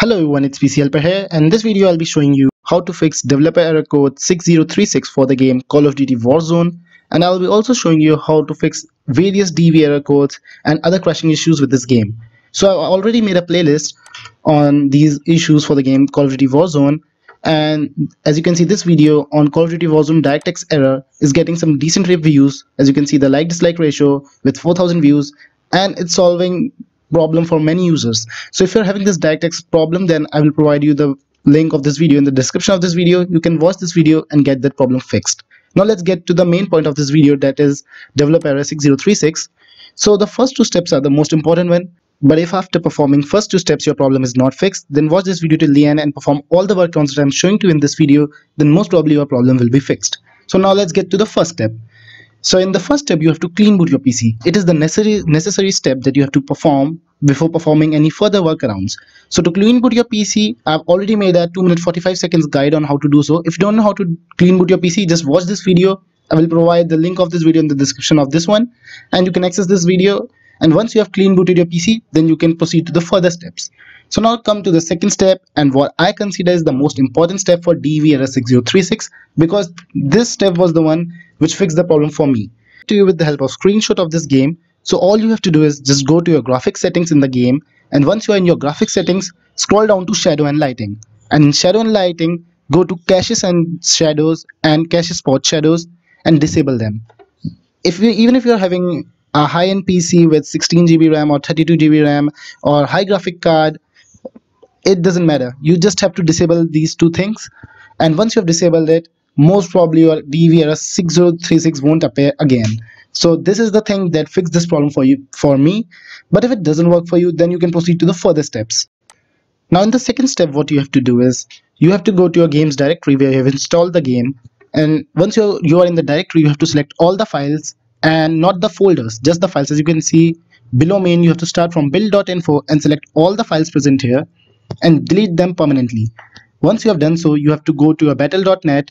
Hello everyone, it's PC Helper here and in this video I'll be showing you how to fix developer error code 6036 for the game Call of Duty Warzone and I'll be also showing you how to fix various dev error codes and other crashing issues with this game. So I already made a playlist on these issues for the game Call of Duty Warzone and as you can see this video on Call of Duty Warzone DirectX error is getting some decent reviews as you can see the like dislike ratio with 4000 views and it's solving problem for many users. So if you're having this DirectX problem, then I will provide you the link of this video in the description of this video. You can watch this video and get that problem fixed. Now let's get to the main point of this video that is develop error 6036. So the first two steps are the most important one. But if after performing first two steps your problem is not fixed, then watch this video till the end and perform all the workarounds that I'm showing to you in this video, then most probably your problem will be fixed. So now let's get to the first step. So in the first step, you have to clean boot your PC. It is the necessary necessary step that you have to perform before performing any further workarounds. So to clean boot your PC, I've already made a 2 minute 45 seconds guide on how to do so. If you don't know how to clean boot your PC, just watch this video. I will provide the link of this video in the description of this one and you can access this video and once you have clean booted your PC, then you can proceed to the further steps. So now come to the second step and what I consider is the most important step for DVRS6036 because this step was the one which fixed the problem for me. To you with the help of screenshot of this game. So all you have to do is just go to your graphic settings in the game and once you are in your graphic settings, scroll down to shadow and lighting. And in shadow and lighting, go to cache sun shadows and cache spot shadows and disable them. If you, even if you're having a high-end PC with 16 GB RAM or 32 GB RAM or high graphic card it doesn't matter. You just have to disable these two things. And once you have disabled it most probably your DVRS 6036 won't appear again. So this is the thing that fixed this problem for you for me. But if it doesn't work for you then you can proceed to the further steps. Now in the second step what you have to do is you have to go to your games directory where you have installed the game. And once you're you are in the directory you have to select all the files and not the folders just the files. As you can see below main you have to start from build.info and select all the files present here and delete them permanently. Once you have done so you have to go to a battle.net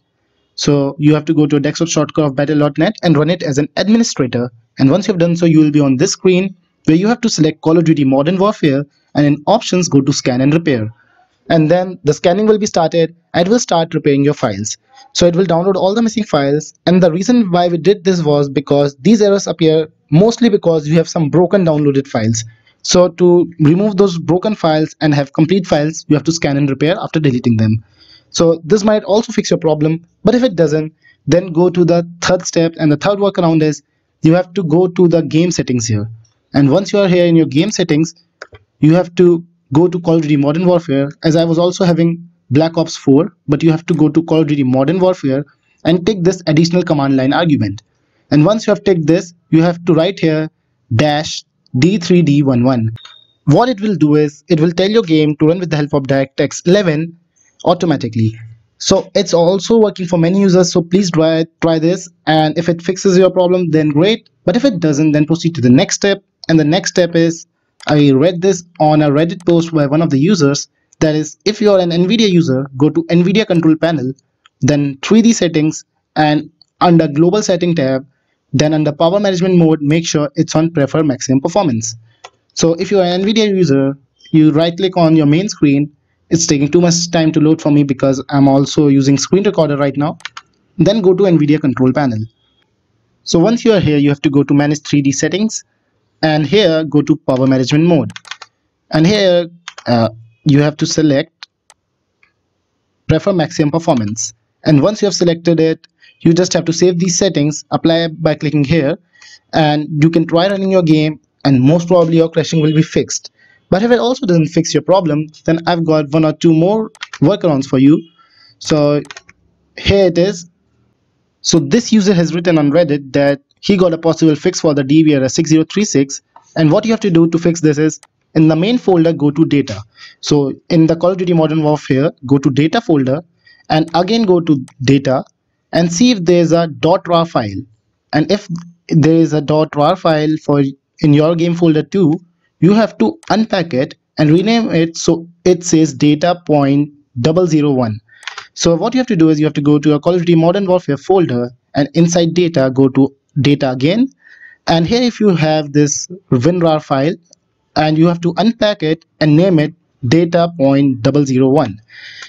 so you have to go to a desktop shortcut of battle.net and run it as an administrator. And once you have done so you will be on this screen where you have to select Call of Duty Modern Warfare and in options go to scan and repair and then the scanning will be started and it will start repairing your files. So it will download all the missing files. And the reason why we did this was because these errors appear mostly because you have some broken downloaded files. So to remove those broken files and have complete files you have to scan and repair after deleting them. So this might also fix your problem but if it doesn't then go to the third step. And the third workaround is you have to go to the game settings here. And once you are here in your game settings you have to go to Call of Duty Modern Warfare as I was also having Black Ops 4 but you have to go to Call of Duty Modern Warfare and take this additional command line argument. And once you have taken this you have to write here dash d3d11 what it will do is it will tell your game to run with the help of DirectX 11 automatically. So it's also working for many users so please try try this. And if it fixes your problem then great. But if it doesn't then proceed to the next step. And the next step is I read this on a Reddit post by one of the users. That is, if you are an NVIDIA user, go to NVIDIA control panel, then 3D settings and under global setting tab, then under power management mode, make sure it's on prefer maximum performance. So if you are an NVIDIA user, you right click on your main screen. It's taking too much time to load for me because I'm also using screen recorder right now. Then go to NVIDIA control panel. So once you are here, you have to go to manage 3D settings and here go to power management mode. And here uh, you have to select prefer maximum performance. And once you have selected it you just have to save these settings apply by clicking here and you can try running your game and most probably your crashing will be fixed. But if it also doesn't fix your problem then I've got one or two more workarounds for you. So here it is. So this user has written on Reddit that he got a possible fix for the DVRS 6036 and what you have to do to fix this is in the main folder go to data. So in the Call of Duty Modern Warfare go to data folder and again go to data and see if there is a dot .rar file. And if there is a dot .rar file for in your game folder too you have to unpack it and rename it so it says data point 001 so what you have to do is you have to go to a Call of Duty Modern Warfare folder and inside data go to data again. And here if you have this winrar file and you have to unpack it and name it data point 001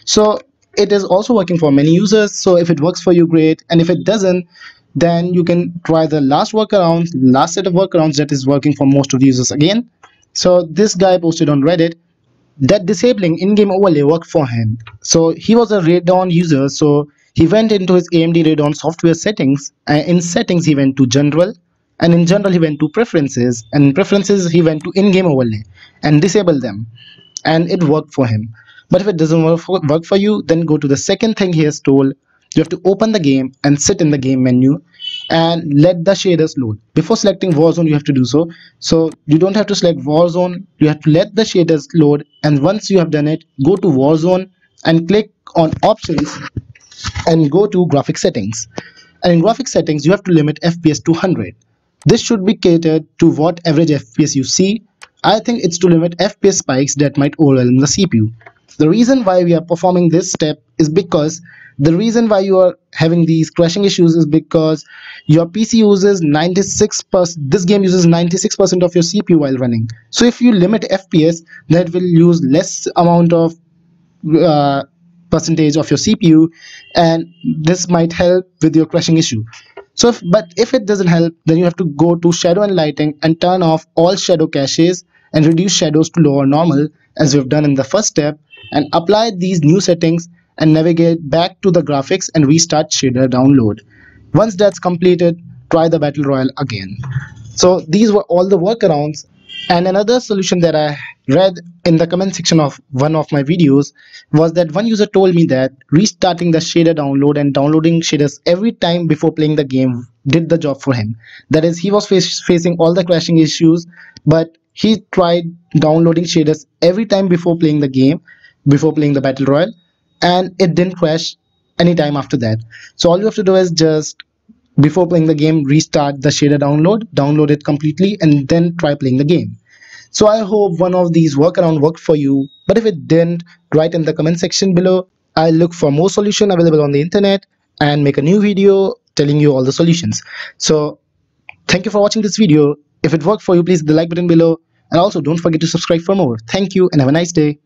so it is also working for many users. So if it works for you great. And if it doesn't then you can try the last workaround last set of workarounds that is working for most of the users again. So this guy posted on reddit that disabling in-game overlay worked for him. So he was a Radeon user. So he went into his AMD Radeon software settings and in settings he went to general and in general he went to preferences and in preferences he went to in-game overlay and disabled them. And it worked for him. But if it doesn't work for you then go to the second thing he has told. You have to open the game and sit in the game menu and let the shaders load. Before selecting warzone you have to do so. So you don't have to select warzone you have to let the shaders load. And once you have done it go to warzone and click on options and go to graphic settings. And in graphic settings you have to limit fps to 100 this should be catered to what average fps you see. I think it's to limit fps spikes that might overwhelm the cpu the reason why we are performing this step is because the reason why you are having these crashing issues is because your PC uses 96% this game uses 96% of your CPU while running. So if you limit FPS that will use less amount of uh, percentage of your CPU and this might help with your crashing issue so if, but if it doesn't help then you have to go to shadow and lighting and turn off all shadow caches and reduce shadows to lower normal as we've done in the first step and apply these new settings and navigate back to the graphics and restart shader download. Once that's completed, try the battle royale again. So these were all the workarounds and another solution that I read in the comment section of one of my videos was that one user told me that restarting the shader download and downloading shaders every time before playing the game did the job for him. That is, he was face facing all the crashing issues, but he tried downloading shaders every time before playing the game, before playing the battle royale, and it didn't crash anytime after that so all you have to do is just before playing the game restart the shader download download it completely and then try playing the game. So i hope one of these workaround worked for you. But if it didn't write in the comment section below. I'll look for more solution available on the internet and make a new video telling you all the solutions. So thank you for watching this video. If it worked for you please hit the like button below. And also don't forget to subscribe for more. Thank you and have a nice day